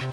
New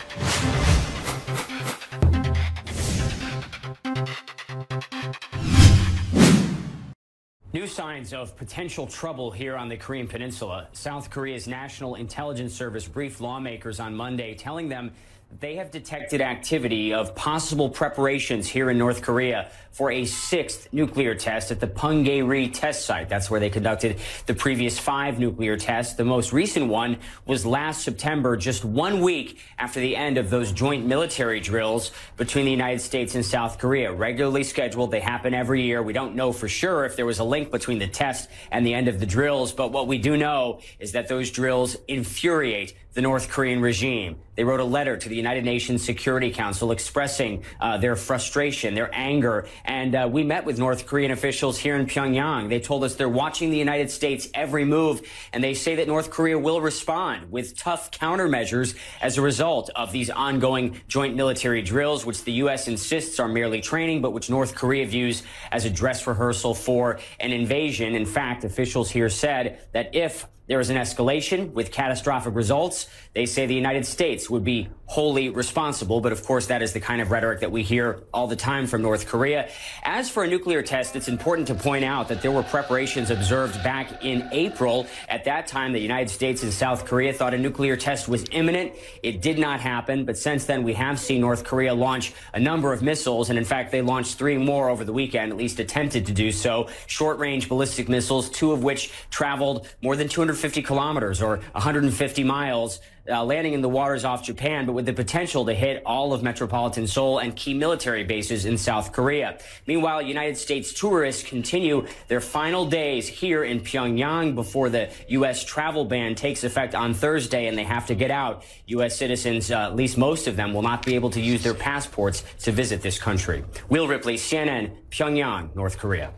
signs of potential trouble here on the Korean Peninsula. South Korea's National Intelligence Service briefed lawmakers on Monday, telling them they have detected activity of possible preparations here in North Korea for a sixth nuclear test at the Punggye-ri test site. That's where they conducted the previous five nuclear tests. The most recent one was last September, just one week after the end of those joint military drills between the United States and South Korea. Regularly scheduled, they happen every year. We don't know for sure if there was a link between the test and the end of the drills, but what we do know is that those drills infuriate the North Korean regime. They wrote a letter to the United Nations Security Council expressing uh, their frustration, their anger. And uh, we met with North Korean officials here in Pyongyang. They told us they're watching the United States every move, and they say that North Korea will respond with tough countermeasures as a result of these ongoing joint military drills, which the U.S. insists are merely training, but which North Korea views as a dress rehearsal for an invasion. In fact, officials here said that if there is an escalation with catastrophic results. They say the United States would be wholly responsible, but of course, that is the kind of rhetoric that we hear all the time from North Korea. As for a nuclear test, it's important to point out that there were preparations observed back in April. At that time, the United States and South Korea thought a nuclear test was imminent. It did not happen, but since then, we have seen North Korea launch a number of missiles, and in fact, they launched three more over the weekend, at least attempted to do so. Short range ballistic missiles, two of which traveled more than 200 150 kilometers or 150 miles, uh, landing in the waters off Japan, but with the potential to hit all of metropolitan Seoul and key military bases in South Korea. Meanwhile, United States tourists continue their final days here in Pyongyang before the U.S. travel ban takes effect on Thursday, and they have to get out. U.S. citizens, uh, at least most of them, will not be able to use their passports to visit this country. Will Ripley, CNN, Pyongyang, North Korea.